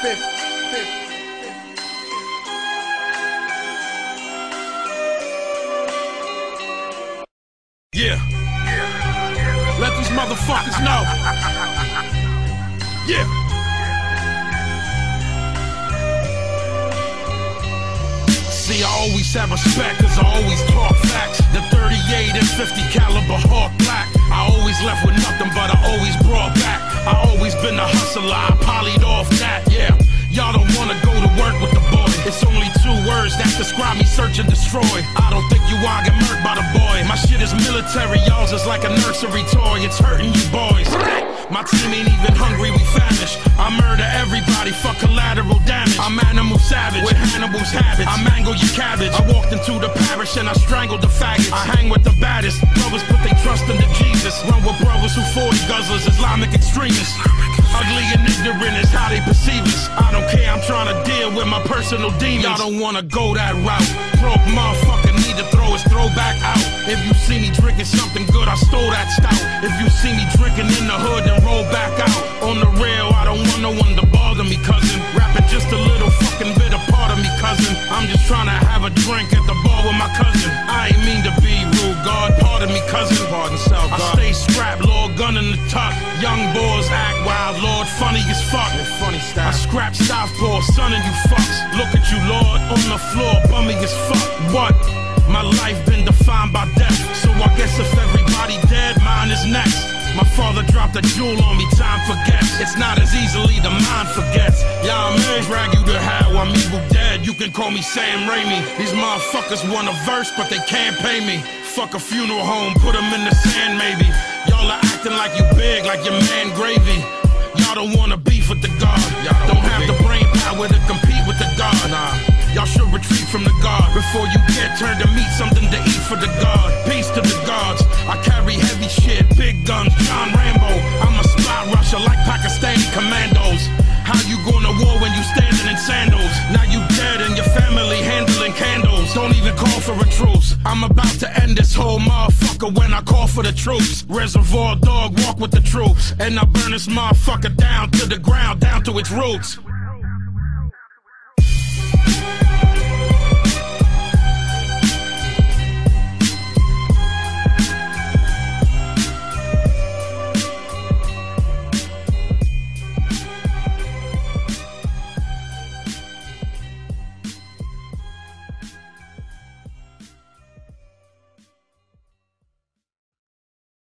fifth. Yeah. Let these motherfuckers know. Yeah. See, I always have respect, cause I always talk facts. The 38 and 50 caliber Hawk Black. I always left with nothing, but I always brought back. I always been a hustler, I I don't think you all get murked by the boy. My shit is military, y'all's is like a nursery toy. It's hurting you boys. My team ain't even hungry, we famished. I murder everybody for collateral damage. I'm animal savage with Hannibal's habits. I mangle your cabbage. I walked into the parish and I strangled the faggots. I hang with the baddest. Brothers put their trust into Jesus. Run with brothers who 40 guzzlers, Islamic extremists. With my personal demons. Y'all don't wanna go that route. Broke motherfucker need to throw his throwback out. If you see me drinking something good, I stole that stout. If you see me drinking in the hood, then roll back out. On the rail, I don't want no one to bother me, cousin. Rapping just a little fucking bit of part of me, cousin. I'm just trying to have a drink at the bar with my cousin. I ain't mean to be rude, God. Pardon me, cousin. Pardon, South I stay strapped, Lord, gun in the tuck. Young boys act funny as fuck. funny style. I scrap Southpaw, son of you fucks. Look at you, Lord, on the floor, bummy as fuck. What? My life been defined by death, so I guess if everybody dead, mine is next. My father dropped a jewel on me, time forgets. It's not as easily the mind forgets. Y'all man drag you to hell, I'm evil dead. You can call me Sam Raimi. These motherfuckers want a verse, but they can't pay me. Fuck a funeral home, put them in the sand, maybe. Y'all are acting like you big, like your man gravy. Don't wanna beef with the God. Y'all don't have the brain power to compete with the God. Nah. Y'all should retreat from the God before you get turned to meat, something to eat for the God. To end this whole motherfucker when I call for the troops. Reservoir dog, walk with the troops. And I burn this motherfucker down to the ground, down to its roots.